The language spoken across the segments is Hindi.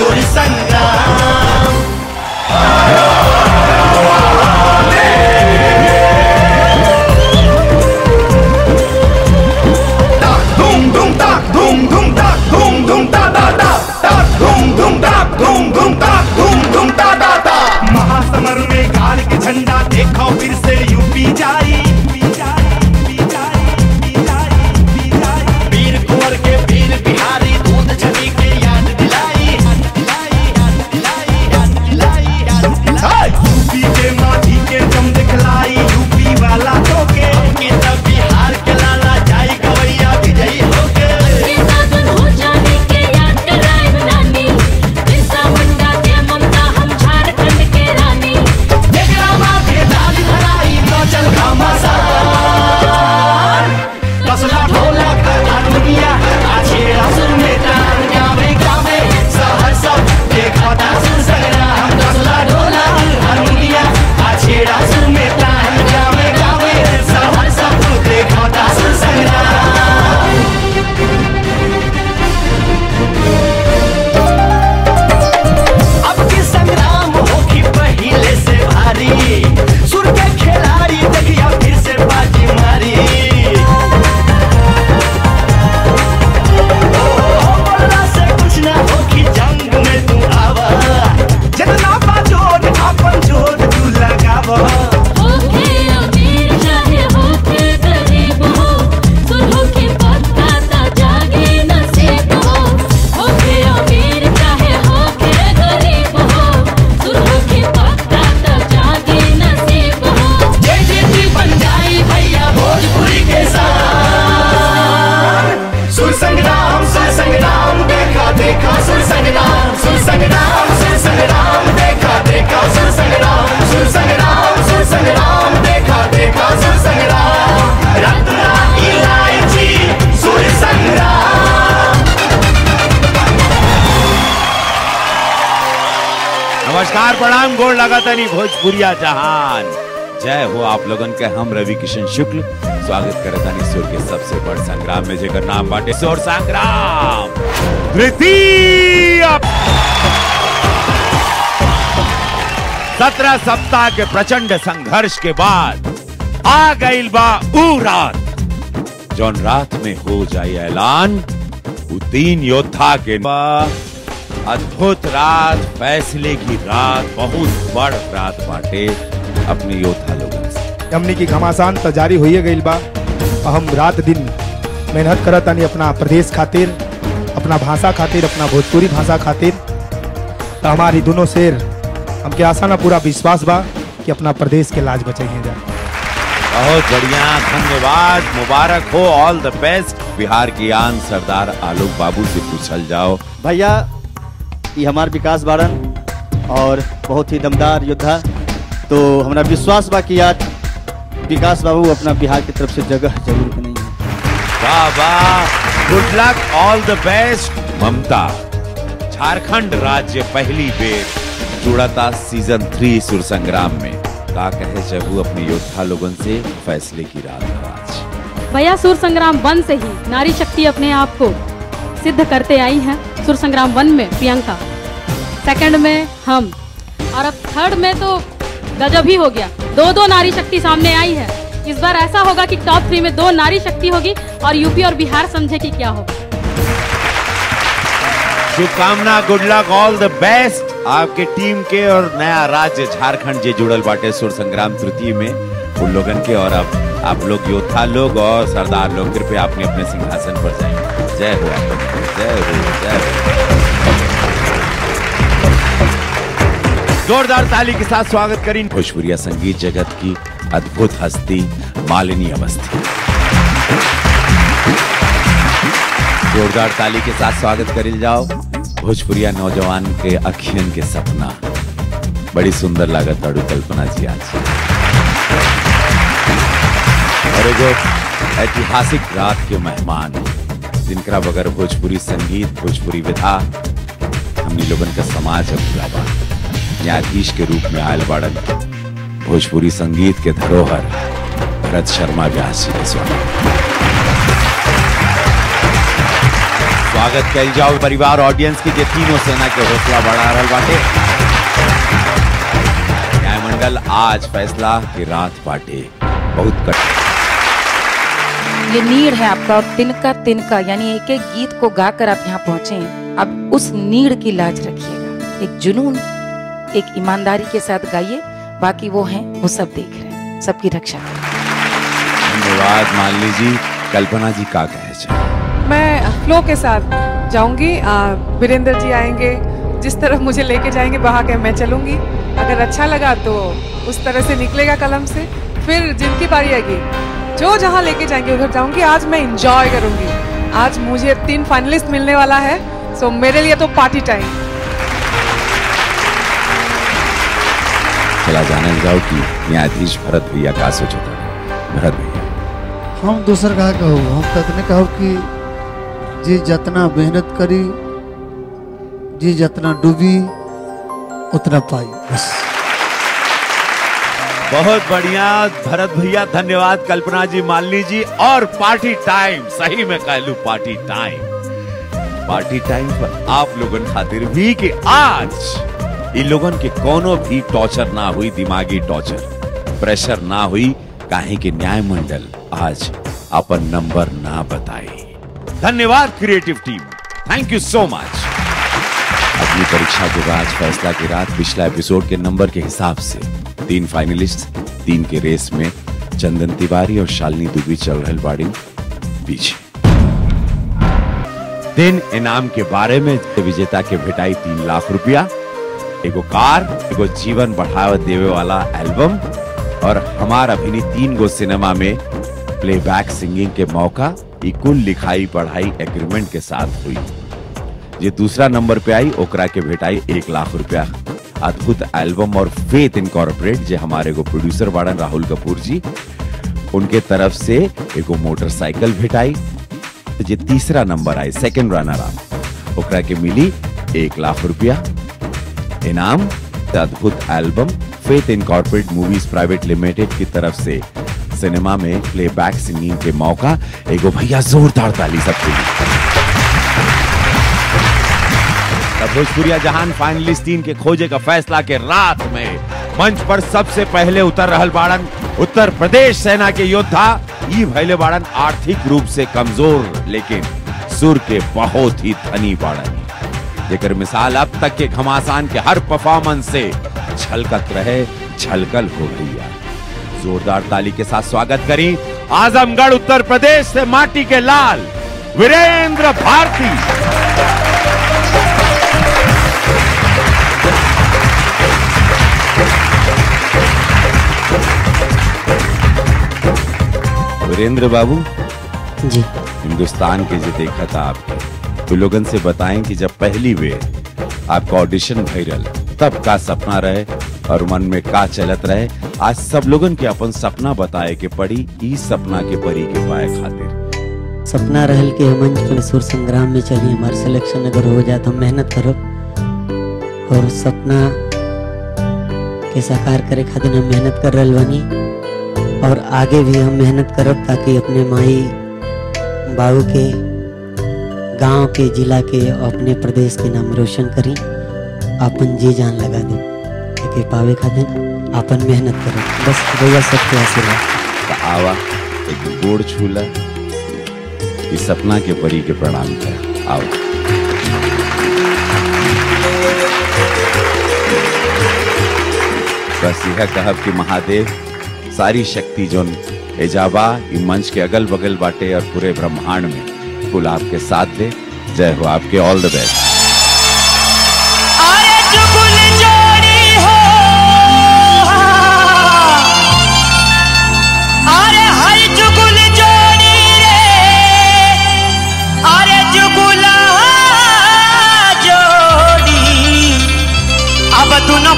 सुर संग्राम। धूम धूम ताक धूम धूम ताक धूम धूम ता ता ता ताक धूम धूम ताक धूम धूम ताक धूम धूम ता ता ता महासमर में गाड़ के झंडा देखो फिर से यूपी जाई। नमस्कार प्रणाम गोड़ लगातानी भोजपुरिया जहान। जय हो आप लोगन के, हम रवि किशन शुक्ल। स्वागत करतानी सुर के सबसे बड़ संग्राम में, जेकर नाम बाटे सुर संग्राम। तृतीय सत्रह सप्ताह के प्रचंड संघर्ष के बाद आ गई बा रात। जौन रात में हो जाए ऐलान उ तीन योद्धा के बा। अद्भुत रात फैसले की रात बहुत बड़ रात बाटे अपने योद्धा लोगन से। हमनी की घमासान त जारी होइए गईल बा हम रात दिन मेहनत करत तानी अपना प्रदेश खातिर अपना भाषा खातिर अपना भोजपुरी भाषा खातिर। तो हमारी दोनों शेर हमके आशा ना पूरा विश्वास बा कि अपना प्रदेश के लाज बचाइए जा। बहुत बढ़िया धन्यवाद मुबारक हो ऑल द बेस्ट बिहार की आन सरदार आलोक बाबू से पूछल जाओ। भैया ये हमार विकास बारन और बहुत ही दमदार योद्धा। तो हमारा विश्वास बा कि आज विकास बाबू अपना बिहार की तरफ़ से जगह ज़रूर बनेंगे। वाह वाह। Good luck all the best Mamata Jharkhand राज्य पहली बेर जुड़ता सीज़न थ्री सुर संग्राम में। का कहे चहू अपने योद्धा लोगों से फैसले की रात आज। भैया सुर संग्राम वन से ही नारी शक्ति अपने आप को सिद्ध करते आई हैं सुर संग्राम वन में प्रियंका। सेकंड में हम। और अब थर्ड में तो गजब ही हो गया। दो दो नारी शक्ति सामने आई है। इस बार ऐसा होगा कि टॉप थ्री में दो नारी शक्ति होगी और यूपी और बिहार समझे कि क्या होगा शुभकामना good luck all the best आपके टीम के और नया राज्य, झारखंड जे जुड़ल बाटे सुर संग्राम तृतीय में। उन लोगन के और अब आप लोग, योद्धा लोग और सरदार लोग, कृपया अपने अपने सिंहासन पर जाएँ। जय हो जोरदार ताली के साथ स्वागत करें भोजपुरिया संगीत जगत की अद्भुत हस्ती, मालिनी अवस्थी। जोरदार ताली के साथ स्वागत करिल जाओ। भोजपुरिया नौजवान के अखियन के सपना। बड़ी सुंदर लागत अड़ू कल्पना जी आज। और एगो ऐतिहासिक रात के मेहमान। जिनकरा बगैर भोजपुरी संगीत, भोजपुरी विधा, हमनी लोगन का समाज अधूरा बा न्यायाधीश के रूप में आयल बाड़न, भोजपुरी संगीत के धरोहर, भरत शर्मा व्यास जी के स्वागत कल जाओ परिवार, ऑडियंस की जे तीनों सेना के हौसला बढ़ा रहल बाटे। न्यायमंडल आज फैसला की रात बाटे। बहुत कठिन। ये नीड है आपका और तिनका तिनका यानी एक एक गीत को गाकर आप यहाँ पहुँचे अब उस नीड की लाज रखिएगा। एक जुनून एक ईमानदारी के साथ गाइए। बाकी वो हैं वो सब देख रहे हैं। सबकी रक्षा धन्यवाद मालिनी जी। कल्पना जी का कहे मैं फ्लो के साथ जाऊँगी। वीरेंद्र जी आएँगे। जिस तरफ़ मुझे लेके जाएँगे वहाँ के मैं चलूँगी। अगर अच्छा लगा तो उस तरह से निकलेगा कलम से। फिर जिनकी बारी आएगी जो जहाँ लेके जाएँगे उधर जाऊँगी। आज मैं इंजॉय करूँगी। आज मुझे तीन फाइनलिस्ट मिलने वाला है सो मेरे लिए तो पार्टी टाइम चला जाने जाओ कि न्यायाधीश भरत भैया का सोचता भरत भैया। हम दोसर कहा कहू हम तकने कहू कि जी जितना मेहनत करी जी जितना डूबी उतना पाई। बस। बहुत बढ़िया। भरत भैया, धन्यवाद। कल्पना जी, मालिनी जी और पार्टी टाइम सही में कह लू पार्टी टाइम पार्टी टाइम पर आप लोगन खातिर भी कि आज इन लोगन के कोनो भी टॉर्चर ना हुई, दिमागी टॉर्चर प्रेशर ना हुई, काहे कि न्याय मंडल आज अपन नंबर ना बताई धन्यवाद creative team thank you so much अगली परीक्षा के बाद फैसला की रात पिछला एपिसोड के नंबर के हिसाब से। तीन फाइनलिस्ट तीन के रेस में चंदन तिवारी और शालिनी दुबी चल रहे बाड़ी पीछे दिन इनाम के बारे में विजेता के भेटाई तीन लाख रुपया, एगो कार, एगो जीवन बढ़ावा देवे वाला एल्बम और हमार अभिनी तीन गो सिनेमा में प्लेबैक सिंगिंग के मौका कुल लिखाई पढ़ाई एग्रीमेंट के साथ हुई। ये दूसरा नंबर पे आई, ओकरा के भेटाई एक लाख रुपया। अद्भुत एल्बम और फेथ इनकॉर्पोरेट जे हमारे को प्रोड्यूसर बाड़न राहुल कपूर जी, उनके तरफ़ से एगो मोटरसाइकिल भेटाई, जे तीसरा नंबर आई सेकंड रनर अप ओकरा के मिली एक लाख रुपया। इनाम अद्भुत album faith incorporate movies private limited की तरफ़ से सिनेमा में प्लेबैक सिंगिंग के मौका। एगो भैया जोरदार ताली सबके लिए। तब भोजपुरिया जहान फाइनलिस्ट तीन के खोजे का फैसला के रात में मंच पर सबसे पहले उतर रहल बाड़न उत्तर प्रदेश सेना के योद्धा। ई भैले बाड़न आर्थिक रूप से कमज़ोर, लेकिन सुर के बहुत ही धनी बाड़न। जेकर मिसाल अब तक के घमासान के हर परफॉर्मेंस से छलकत रहे, छलकल हो गई जोरदार ताली के साथ स्वागत करी आजमगढ़ उत्तर प्रदेश से माटी के लाल, वीरेंद्र भारती। वीरेंद्र बाबू? जी। हिंदुस्तान के जो देखा था आपके तो लोगन से बताएँ कि जब पहली बेर आपका ऑडिशन भैरल तब का सपना रहे और मन में का चलत रहे। आज सब लोगन के अपन सपना बताए के पड़ी ई सपना के परी के पाए खातिर। सपना रहल कि हम मंच सुर संग्राम में चली हमार सिलेक्शन अगर हो जाए तो मेहनत करब और सपना के साकार करे खातिर हम मेहनत कर रहल बानी। और आगे भी हम मेहनत करब ताकि अपने माई बाबू के गाँव के, जिला के अपने प्रदेश के नाम रोशन करी। अपन जी जान लगा दे लेके पावे खातिर अपन मेहनत करब। बस भैया सबके आशीर्वाद। तो आवा, एक गोड़ छूला। इस सपना के परी के प्रणाम कर। आओ बस यह कहब कि महादेव सारी शक्ति जोन एजाबा मंच के अगल बगल बाटे और पूरे ब्रह्मांड में कुल आपके साथ दे जय हो आपके ऑल द बेस्ट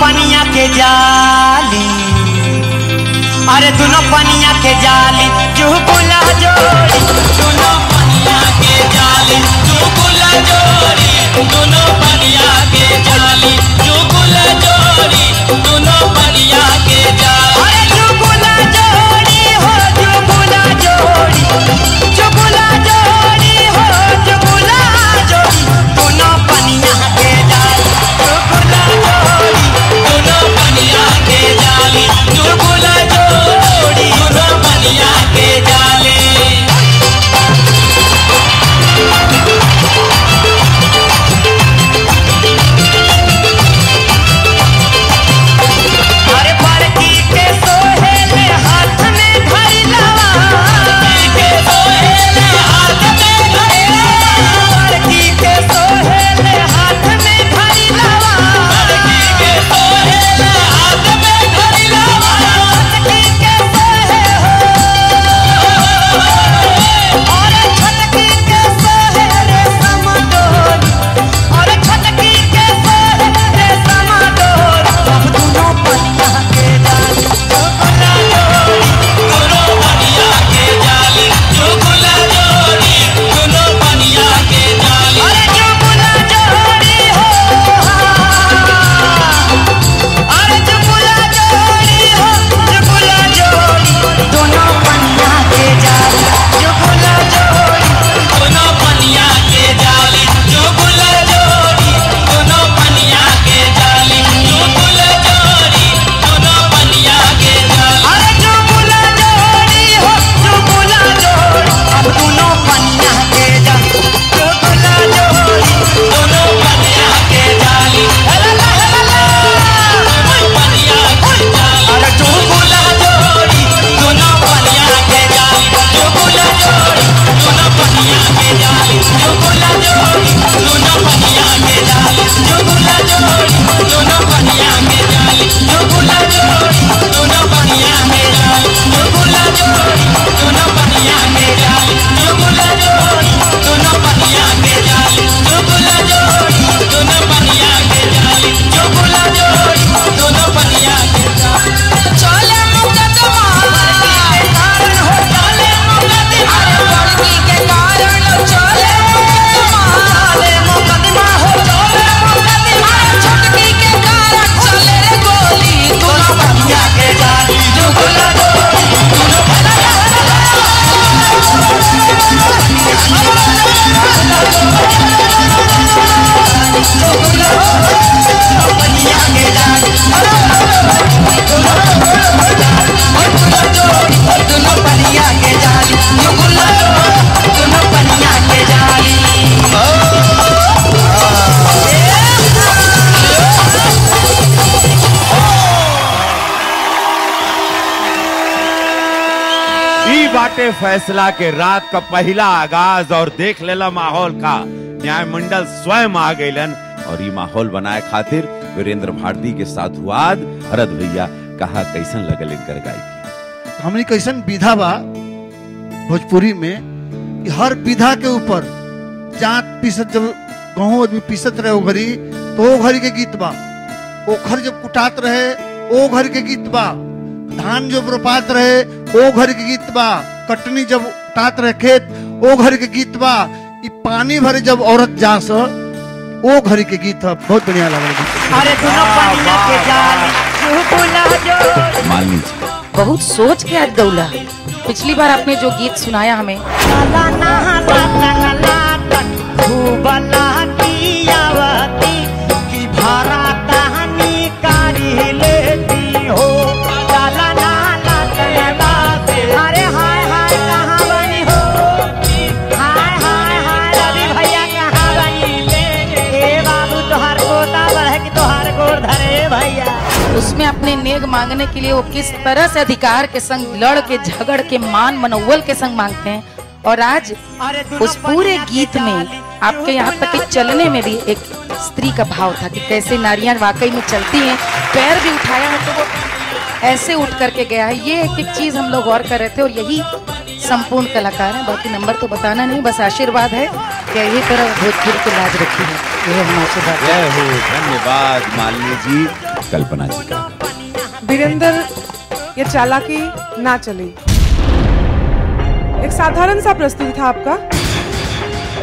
पनिया के जाली। अरे दोनों पनिया के जाली चुगुला जोड़ी दोनों पनिया के जाली चुगुला जोड़ी दोनों पनिया के जाली चुगुला जोड़ी दोनों पनिया के जाली। अरे चुगुला जोड़ी हो चुगुला जोड़ी बाटे फैसला के रात का पहला आगाज़ और देख लेला माहौल का। न्याय मंडल स्वयं आ गइलन और ये माहौल बनाए खातिर वीरेंद्र भारती के साथ वाद भरत भैया, कहा कैसन लगल इनकर गायकी? हमनी कैसन विधा बा भोजपुरी में कि हर विधा के ऊपर जात पीसत जब गहूं आदमी पीसत रहे घड़ी तो घड़ी के गीत बा। ओखर जब कुटात रहे, ओ घर के गीत बा। धान जब रोपात रहे, ओ घर के गीत बा। कटनी जब उठात रहे खेत ओ घड़ी के गीत बा पानी भरे जब औरत जास ओ घड़ी के गीत ह। बहुत बढ़िया जी बहुत सोच के आज गौला पिछली बार आपने जो गीत सुनाया हमें। उसमें अपने नेग मांगने के लिए वो किस तरह से अधिकार के संग, लड़ के, झगड़ के, मान मनोवल के संग मांगते हैं? और आज उस पूरे गीत में, आपके यहाँ तक चलने में भी एक स्त्री का भाव था कि कैसे नारियाँ वाकई में चलती हैं। पैर भी उठाया है तो वो ऐसे उठ करके गया है। ये एक एक चीज़ हम लोग गौर कर रहे थे और यही संपूर्ण कलाकार है। बाकी नंबर तो बताना नहीं, बस आशीर्वाद है कि यही तरह भोजपुरी की लाज रखी है। ये हम आशीर्वाद धन्यवाद मालिनी जी। कल्पना जी का। वीरेंद्र ये चालाकी ना चली। एक साधारण सा प्रस्तुति था आपका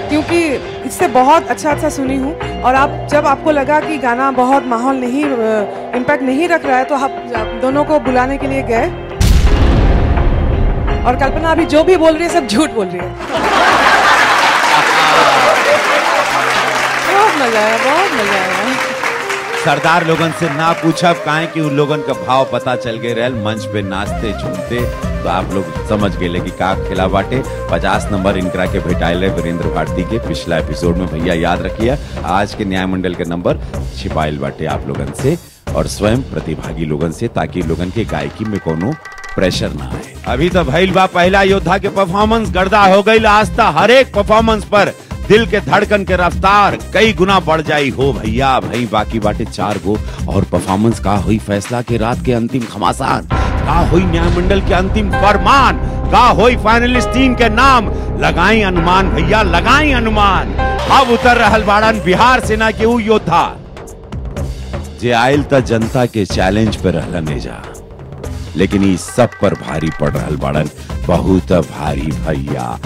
क्योंकि इससे बहुत अच्छा अच्छा सुनी हूँ और आप जब आपको लगा कि गाना बहुत माहौल नहीं इम्पैक्ट नहीं रख रहा है तो आप दोनों को बुलाने के लिए गए। और कल्पना अभी जो भी बोल रही है सब झूठ बोल रही है। बहुत मज़ा आया बहुत मज़ा आया। सरदार लोगन से ना पूछब काहे कि उन लोगन का भाव पता चल गए रहल मंच पे नाचते, झूमते तो आप लोग समझ गए कि का खेला बाटे। पचास नंबर इनकरा के भेटाइल है वीरेंद्र भारती के पिछला एपिसोड में। भैया, याद रखिए, आज के न्याय मंडल के नंबर छिपाइल बाटे आप लोगन से और स्वयं प्रतिभागी लोगन से, ताकि लोगन के गायकी में कोनो प्रेशर ना आए। अभी तो भैल बा, पहला योद्धा के परफॉर्मेंस गर्दा हो गई आस्था हर एक परफॉर्मेंस पर। दिल के धड़कन के रफ्तार, कई गुना बढ़ जाई हो भैया। भाई, बाकी बाटे चार गो। और परफॉर्मेंस का हुई फैसला के रात के अंतिम घमासान। का हुई न्यायमंडल के अंतिम फरमान। का हुई फाइनलिस्ट टीम के नाम। लगाई अनुमान भैया, लगाई अनुमान। अब उतर रहल बाड़न बिहार सेना के ऊ योद्धा। जे आयल त जनता के चैलेंज पे रहलन जा। लेकिन ई सब पर भारी पड़ रहल बाड़न। बहुत भारी भैया।